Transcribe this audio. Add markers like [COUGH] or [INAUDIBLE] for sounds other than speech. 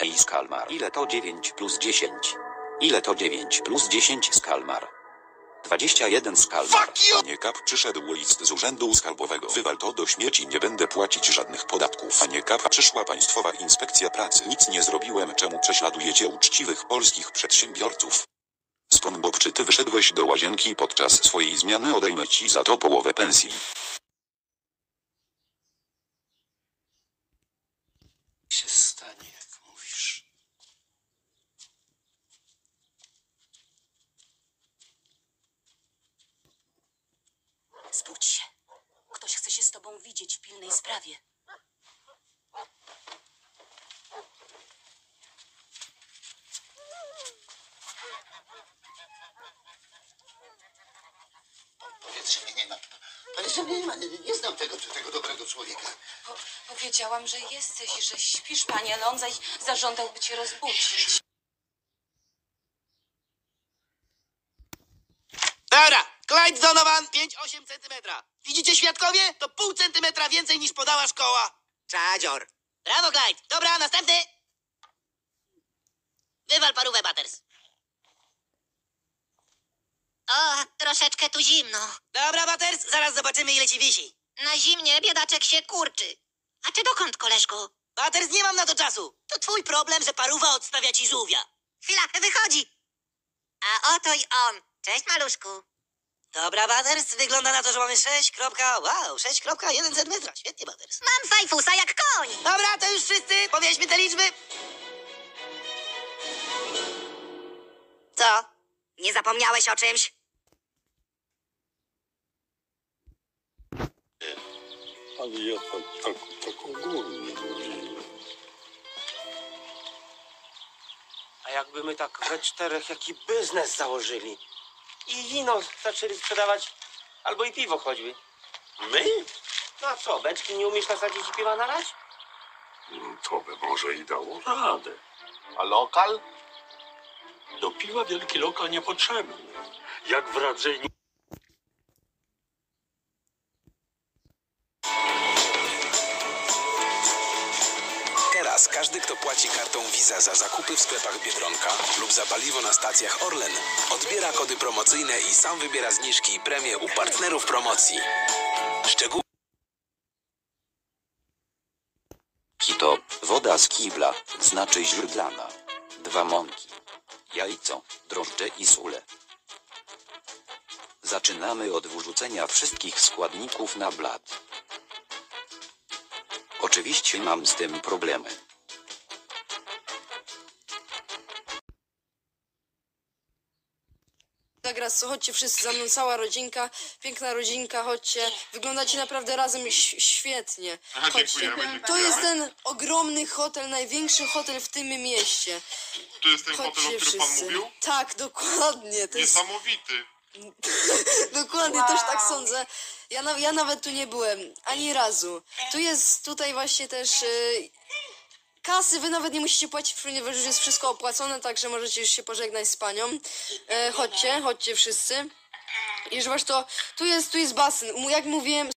Ej Skalmar. Ile to 9 plus 10? Ile to 9 plus 10 Skalmar? 21 Skalmar. Panie Kap przyszedł list z urzędu skarbowego. Wywal to do śmieci, nie będę płacić żadnych podatków. Panie Kap przyszła państwowa inspekcja pracy. Nic nie zrobiłem, czemu prześladujecie uczciwych polskich przedsiębiorców? SpongeBob, czy ty wyszedłeś do łazienki podczas swojej zmiany? Odejmę ci za to połowę pensji. się stanie, jak mówisz. Zbudź się. Ktoś chce się z tobą widzieć w pilnej sprawie. Powiedz, że mnie nie ma. Powiedz, że mnie nie ma. Nie, nie znam tego, tego dobrego człowieka. Po, powiedziałam, że jesteś, że śpisz, panie Alonza i zażądałby cię rozbudzić. Dobra, Clyde Donovan 5,8 centymetra. Widzicie świadkowie? To pół centymetra więcej niż podała szkoła. Czadzior. Brawo, Clyde. Dobra, następny. Wywal parówę, Butters. O, troszeczkę tu zimno. Dobra, Butters, zaraz zobaczymy ile ci wisi. Na zimnie biedaczek się kurczy. A ty dokąd, koleżko? Butters, nie mam na to czasu. To twój problem, że paruwa odstawia ci żółwia. Chwila, wychodzi. A oto i on. Cześć, maluszku. Dobra, Butters, wygląda na to, że mamy 6 kropka, wow, 6,1 centymetra. Świetnie, Butters. Mam fajfusa jak koń. Dobra, to już wszyscy. Powieźmy te liczby. Co? Nie zapomniałeś o czymś? Ale ja tak, tak, tak ogólnie mówiłem. A jakby my tak we czterech jaki biznes założyli i wino zaczęli sprzedawać, albo i piwo choćby. My? No a co, beczki nie umiesz nasadzić i piwa nalać? No, To by może i dało radę. A lokal? Do piwa wielki lokal niepotrzebny. Jak w radzeniu Teraz każdy, kto płaci kartą Visa za zakupy w sklepach Biedronka lub za paliwo na stacjach Orlen, odbiera kody promocyjne i sam wybiera zniżki i premie u partnerów promocji. Szczegóły To woda z kibla, znaczy źródlana. Dwa mąki. Jajco, drożdże i sól. Zaczynamy od wrzucenia wszystkich składników na blat. Oczywiście mam z tym problemy. Tak raz, co chodźcie wszyscy za mną, cała rodzinka, piękna rodzinka, chodźcie. Wyglądacie naprawdę razem ś- świetnie. Chodźcie. To jest ten ogromny hotel, największy hotel w tym mieście. To jest ten hotel, o Chodźcie którym pan wszyscy. mówił? Tak, dokładnie. To jest, Niesamowity. [LAUGHS] dokładnie, też tak sądzę. Ja, na, ja nawet tu nie byłem, ani razu. Tu jest tutaj właśnie też y, kasy, wy nawet nie musicie płacić, ponieważ już jest wszystko opłacone, także możecie już się pożegnać z panią. E, chodźcie, chodźcie wszyscy. I że to, tu jest, tu jest basen. Mu- Jak mówiłem,